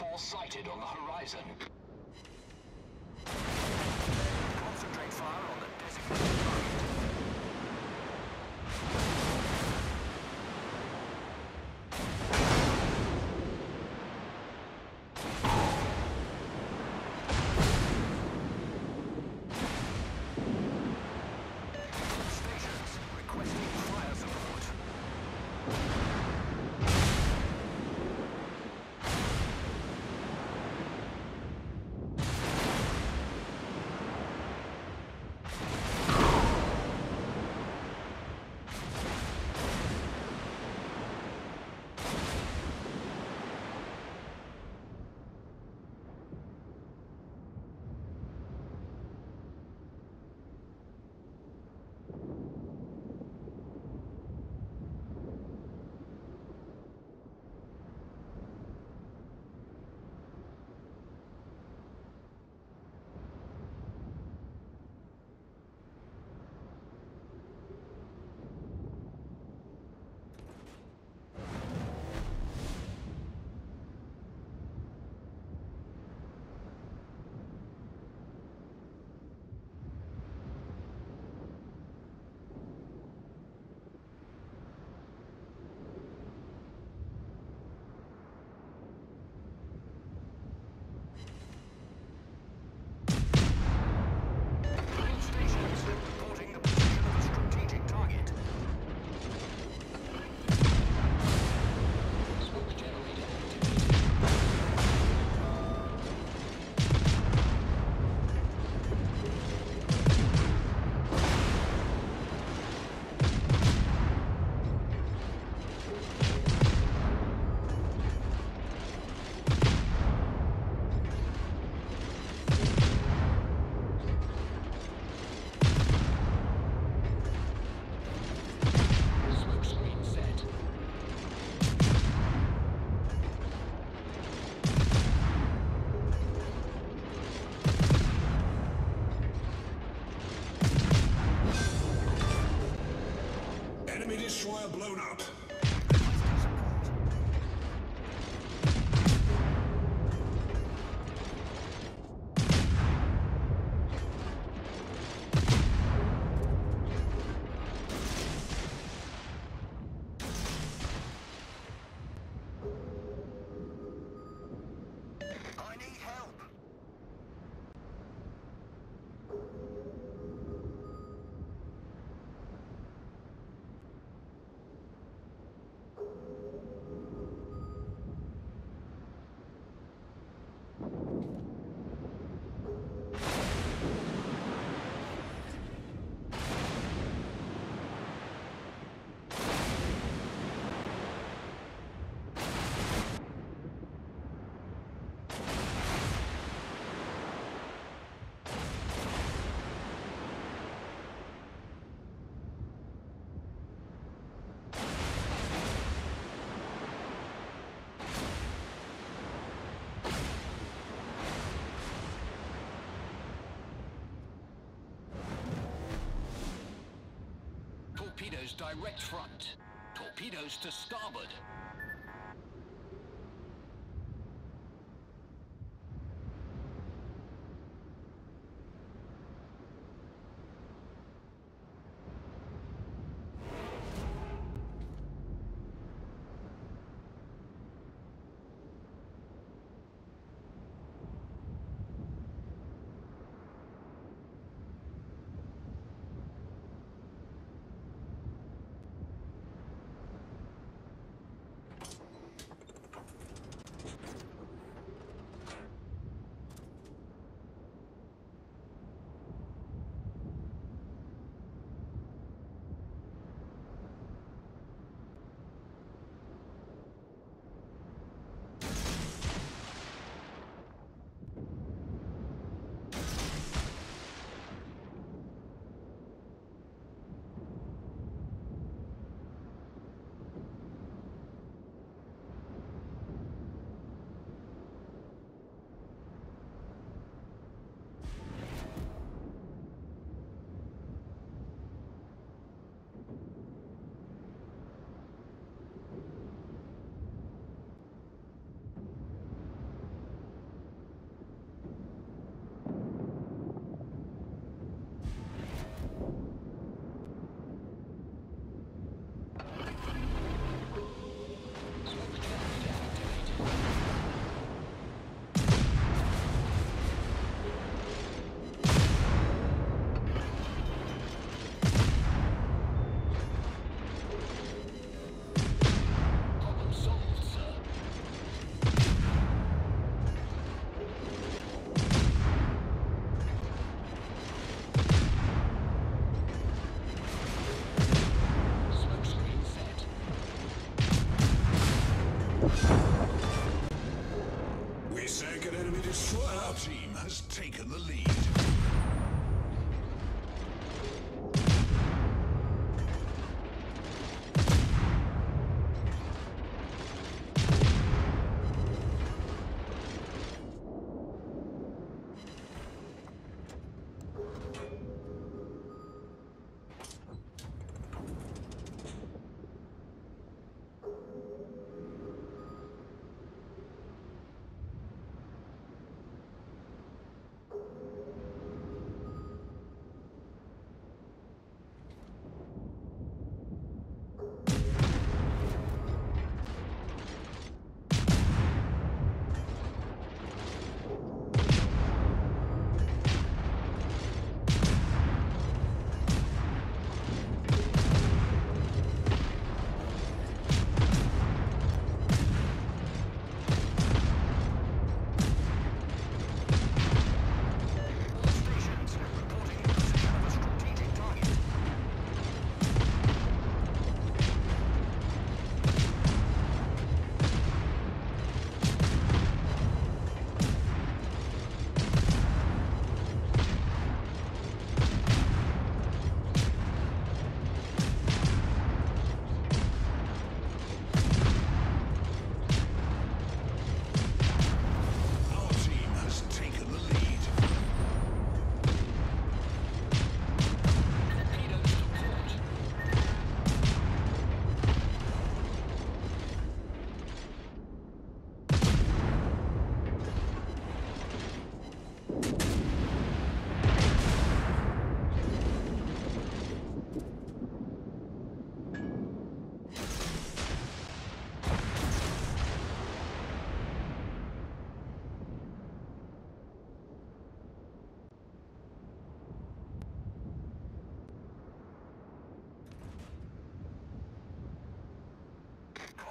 Fall sighted on the horizon. blown up. Torpedoes direct front. Torpedoes to starboard.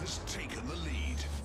Has taken the lead.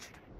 touched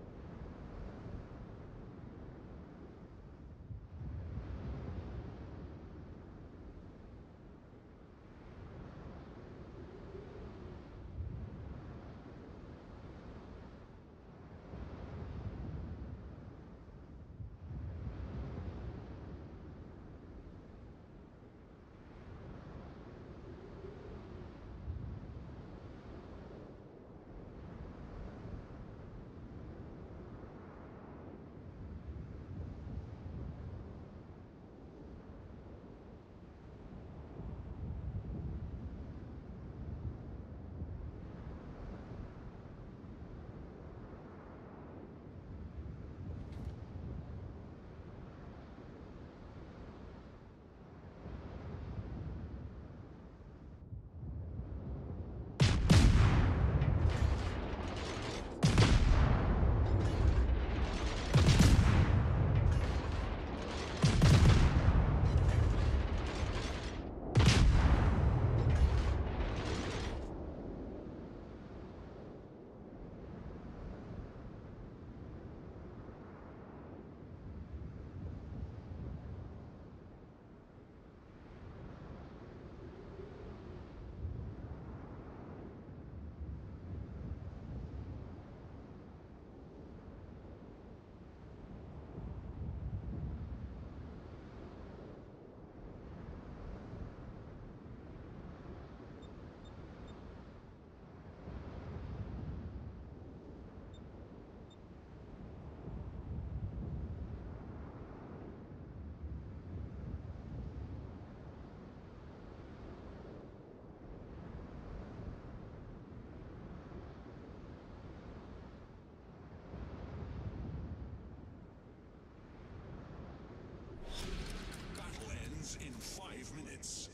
in five minutes.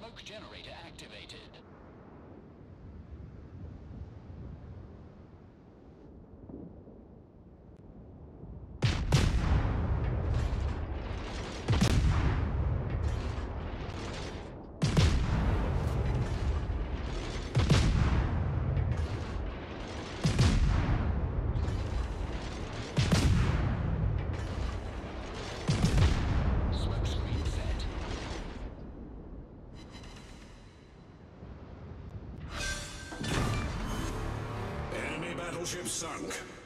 Smoke generator activated. Battleship sunk.